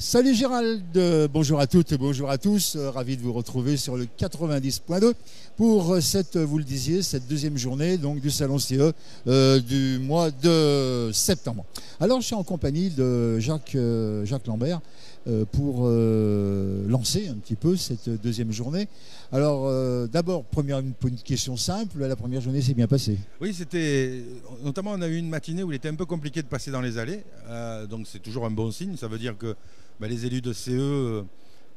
Salut Gérald, euh, bonjour à toutes et bonjour à tous, euh, ravi de vous retrouver sur le 90.2 pour euh, cette, vous le disiez, cette deuxième journée donc du salon CE du mois de septembre. Alors je suis en compagnie de Jacques, Jacques Lambert pour lancer un petit peu cette deuxième journée. Alors d'abord, première question simple, la première journée s'est bien passée. Oui, c'était notamment on a eu une matinée où il était un peu compliqué de passer dans les allées, donc c'est toujours un bon signe, ça veut dire que bah, les élus de CE euh,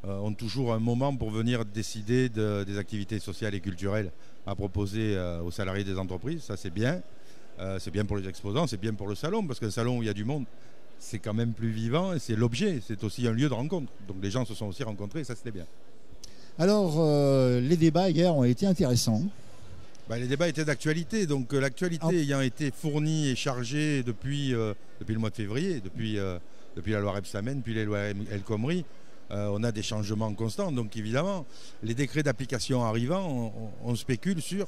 ont toujours un moment pour venir décider des activités sociales et culturelles à proposer euh, aux salariés des entreprises. Ça, c'est bien. Euh, c'est bien pour les exposants, c'est bien pour le salon, parce qu'un salon où il y a du monde, c'est quand même plus vivant et c'est l'objet, c'est aussi un lieu de rencontre. Donc les gens se sont aussi rencontrés et ça, c'était bien. Alors, les débats hier ont été intéressants. Bah, les débats étaient d'actualité, donc l'actualité ah. ayant été fournie et chargée depuis, depuis le mois de février, depuis depuis la loi Rebsamen, puis les lois El Khomri, euh, on a des changements constants. Donc évidemment, les décrets d'application arrivant, on, spécule sur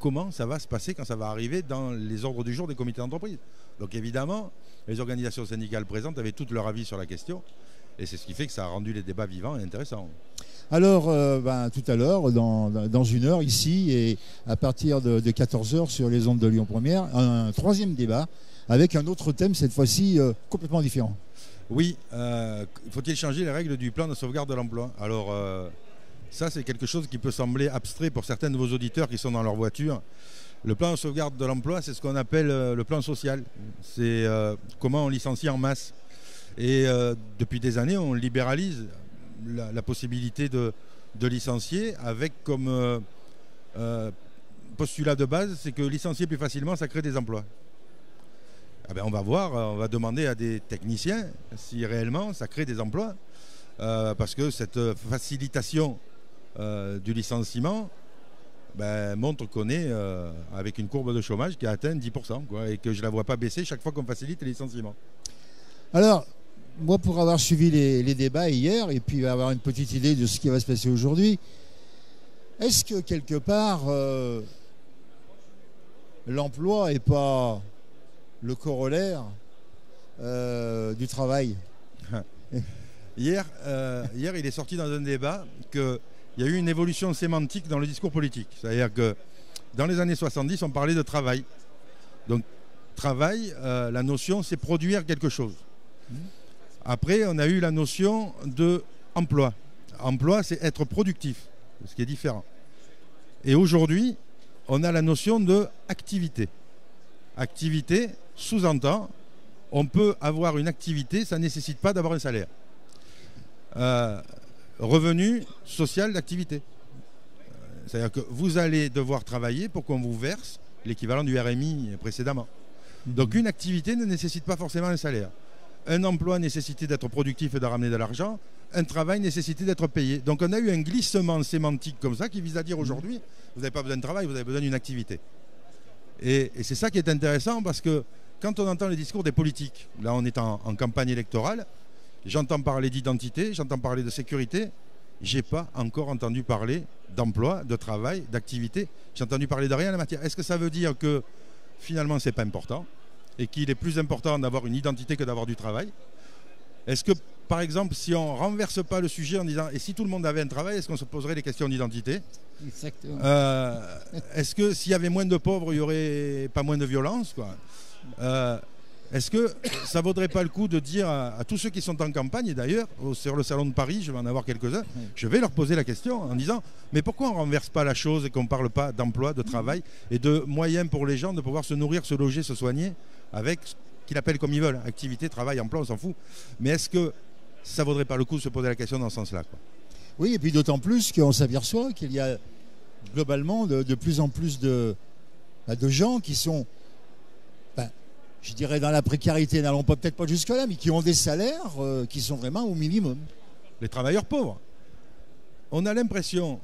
comment ça va se passer quand ça va arriver dans les ordres du jour des comités d'entreprise. Donc évidemment, les organisations syndicales présentes avaient tout leur avis sur la question. Et c'est ce qui fait que ça a rendu les débats vivants et intéressants. Alors, euh, ben, tout à l'heure, dans, une heure, ici, et à partir de, 14h sur les ondes de Lyon Première, un, troisième débat avec un autre thème, cette fois-ci euh, complètement différent. Oui, euh, faut-il changer les règles du plan de sauvegarde de l'emploi? Alors, euh, ça, c'est quelque chose qui peut sembler abstrait pour certains de vos auditeurs qui sont dans leur voiture. Le plan de sauvegarde de l'emploi, c'est ce qu'on appelle euh, le plan social. C'est comment on licencie en masse. Et depuis des années, on libéralise la, possibilité de, licencier avec comme postulat de base, c'est que licencier plus facilement, ça crée des emplois. Ah ben, on va voir, on va demander à des techniciens si réellement ça crée des emplois. Euh, parce que cette facilitation euh, du licenciement ben, montre qu'on est euh, avec une courbe de chômage qui a atteint 10%, et que je ne la vois pas baisser chaque fois qu'on facilite les licenciements. Alors, moi, pour avoir suivi les, les, débats hier et puis avoir une petite idée de ce qui va se passer aujourd'hui, est-ce que quelque part, l'emploi n'est pas le corollaire euh, du travail. hier, euh, hier, il est sorti dans un débat qu'il y a eu une évolution sémantique dans le discours politique. C'est-à-dire que dans les années 70, on parlait de travail. Donc, travail, euh, la notion, c'est produire quelque chose. Après, on a eu la notion de emploi. Emploi, c'est être productif, ce qui est différent. Et aujourd'hui, on a la notion de activité. Activité, sous-entend, on peut avoir une activité, ça ne nécessite pas d'avoir un salaire. Euh, revenu social d'activité. C'est-à-dire que vous allez devoir travailler pour qu'on vous verse l'équivalent du RMI précédemment. Mhm. Donc une activité ne nécessite pas forcément un salaire. Un emploi nécessité d'être productif et de ramener de l'argent. Un travail nécessité d'être payé. Donc on a eu un glissement sémantique comme ça qui vise à dire mhm. aujourd'hui, vous n'avez pas besoin de travail, vous avez besoin d'une activité. Et c'est ça qui est intéressant parce que quand on entend les discours des politiques, là on est en, campagne électorale, j'entends parler d'identité, j'entends parler de sécurité, j'ai pas encore entendu parler d'emploi, de travail, d'activité. J'ai entendu parler de rien en la matière. Est-ce que ça veut dire que finalement c'est pas important et qu'il est plus important d'avoir une identité que d'avoir du travail? Est-ce que par exemple, si on renverse pas le sujet en disant et si tout le monde avait un travail, est-ce qu'on se poserait des questions d'identité? Exactement. Euh, est-ce que s'il y avait moins de pauvres, il y aurait pas moins de violence quoi? Euh, est-ce que ça vaudrait pas le coup de dire à, tous ceux qui sont en campagne, et d'ailleurs, sur le salon de Paris, je vais en avoir quelques-uns, je vais leur poser la question en disant Mais pourquoi on ne renverse pas la chose et qu'on ne parle pas d'emploi, de travail et de moyens pour les gens de pouvoir se nourrir, se loger, se soigner avec ce qu'ils appellent comme ils veulent activité, travail, emploi, on s'en fout. Mais est-ce que ça vaudrait pas le coup de se poser la question dans ce sens-là Oui, et puis d'autant plus qu'on s'aperçoit qu'il y a globalement de, plus en plus de, bah, de gens qui sont je dirais dans la précarité, n'allons pas peut-être pas jusque-là, mais qui ont des salaires euh, qui sont vraiment au minimum. Les travailleurs pauvres. On a l'impression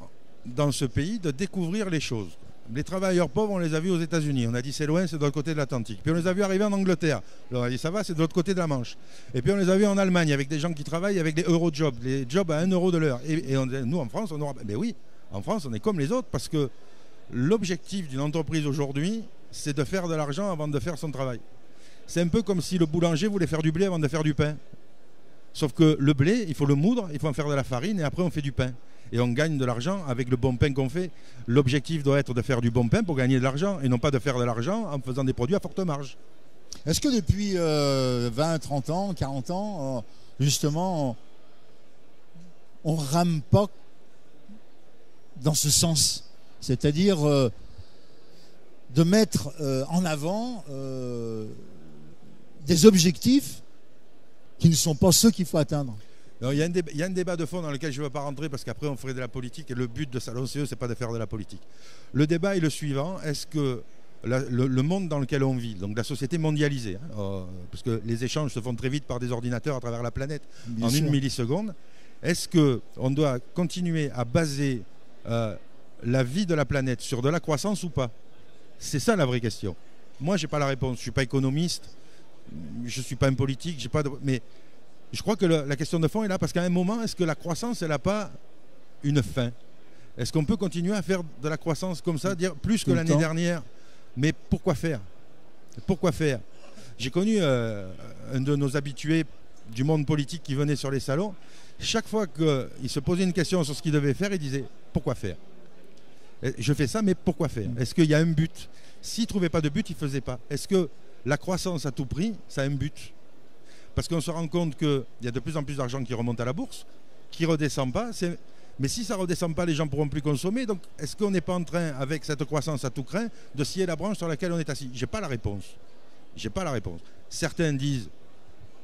dans ce pays de découvrir les choses. Les travailleurs pauvres, on les a vus aux États-Unis. On a dit c'est loin, c'est de l'autre côté de l'Atlantique. Puis on les a vus arriver en Angleterre. on a dit ça va, c'est de l'autre côté de la Manche. Et puis on les a vus en Allemagne avec des gens qui travaillent avec des euro-jobs, les jobs à 1 euro de l'heure. Et, nous en France, on aura. Mais oui, en France, on est comme les autres parce que l'objectif d'une entreprise aujourd'hui, c'est de faire de l'argent avant de faire son travail. C'est un peu comme si le boulanger voulait faire du blé avant de faire du pain. Sauf que le blé, il faut le moudre, il faut en faire de la farine et après on fait du pain. Et on gagne de l'argent avec le bon pain qu'on fait. L'objectif doit être de faire du bon pain pour gagner de l'argent et non pas de faire de l'argent en faisant des produits à forte marge. Est-ce que depuis 20, 30 ans, 40 ans, euh, justement, on, ne rame pas dans ce sens? C'est-à-dire euh, de mettre euh, en avant des objectifs qui ne sont pas ceux qu'il faut atteindre. Il, y a un débat de fond dans lequel je ne veux pas rentrer parce qu'après on ferait de la politique et le but de Salon CE, c'est pas de faire de la politique. Le débat est le suivant est-ce que le, monde dans lequel on vit, donc la société mondialisée, hein, euh, parce que les échanges se font très vite par des ordinateurs à travers la planète en une milliseconde, est-ce qu'on doit continuer à baser euh, la vie de la planète sur de la croissance ou pas? C'est ça la vraie question. Moi, je n'ai pas la réponse. Je ne suis pas économiste, je ne suis pas un politique, pas mais je crois que la question de fond est là parce qu'à un moment, est-ce que la croissance, elle n'a pas une fin? Est-ce qu'on peut continuer à faire de la croissance comme ça, dire plus que l'année dernière? Mais pourquoi faire? Pourquoi faire? J'ai connu euh, un de nos habitués du monde politique qui venait sur les salons. Chaque fois qu'il se posait une question sur ce qu'il devait faire, il disait pourquoi faire? Je fais ça, mais pourquoi faire? Est-ce qu'il y a un but? S'il ne trouvait pas de but, il ne faisait pas. Est-ce que la croissance à tout prix, ça a un but? Parce qu'on se rend compte qu'il y a de plus en plus d'argent qui remonte à la bourse, qui ne redescend pas. Mais si ça ne redescend pas, les gens ne pourront plus consommer. Donc est-ce qu'on n'est pas en train, avec cette croissance à tout craint, de scier la branche sur laquelle on est assis? Je n'ai pas la réponse. Pas la réponse. Certains disent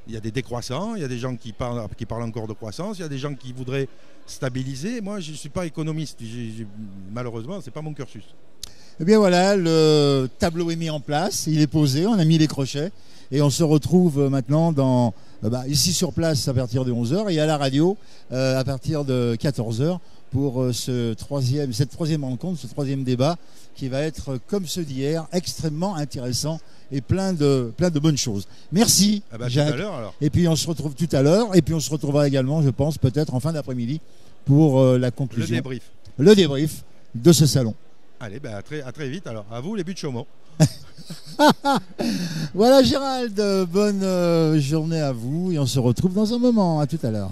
il y a des décroissants, il y a des gens qui parlent encore de croissance, il y a des gens qui voudraient stabiliser. Moi, je ne suis pas économiste. malheureusement, ce n'est pas mon cursus. Eh bien voilà, le tableau est mis en place, il est posé, on a mis les crochets et on se retrouve maintenant dans, euh, bah, ici sur place à partir de 11h et à la radio euh, à partir de 14h pour euh, ce troisième, cette troisième rencontre, ce troisième débat qui va être, comme ceux d'hier, extrêmement intéressant et plein de, plein de bonnes choses. Merci. Ah bah, Jacques. alors. Et puis on se retrouve tout à l'heure et puis on se retrouvera également, je pense, peut-être en fin d'après-midi pour la conclusion. Le débrief. Le débrief de ce salon. Allez, ben à, très, vite alors. À vous les buts de Chaumont. voilà Gérald, bonne euh, journée à vous et on se retrouve dans un moment. À tout à l'heure.